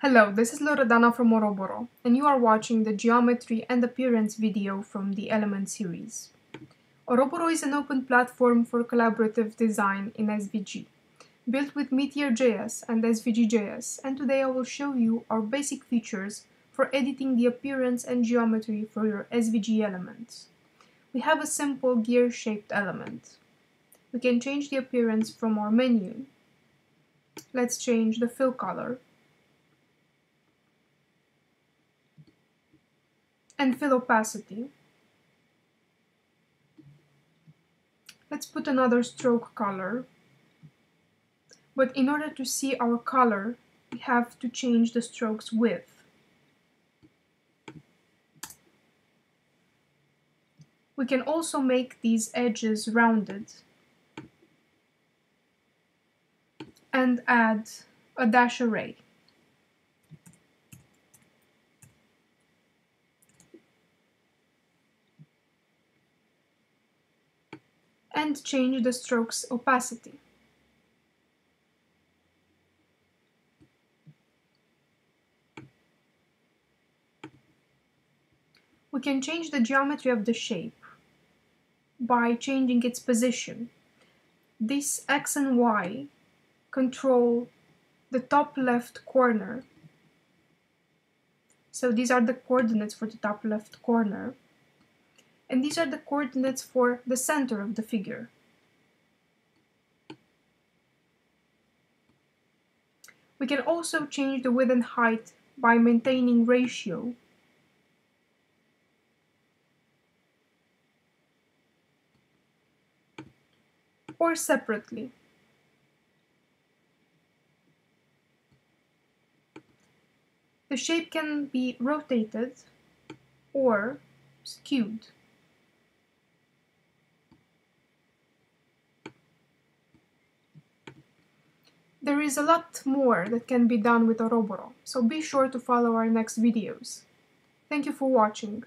Hello, this is Loredana from Oroboro, and you are watching the Geometry and Appearance video from the Element series. Oroboro is an open platform for collaborative design in SVG, built with Meteor.js and SVG.js, and today I will show you our basic features for editing the appearance and geometry for your SVG elements. We have a simple gear-shaped element. We can change the appearance from our menu. Let's change the fill color and fill opacity. Let's put another stroke color. But in order to see our color, we have to change the stroke's width. We can also make these edges rounded and add a dash array. And change the stroke's opacity. We can change the geometry of the shape by changing its position. This X and Y control the top left corner. So these are the coordinates for the top left corner and these are the coordinates for the center of the figure. We can also change the width and height by maintaining ratio. or separately. The shape can be rotated or skewed. There is a lot more that can be done with Oroboro, so be sure to follow our next videos. Thank you for watching.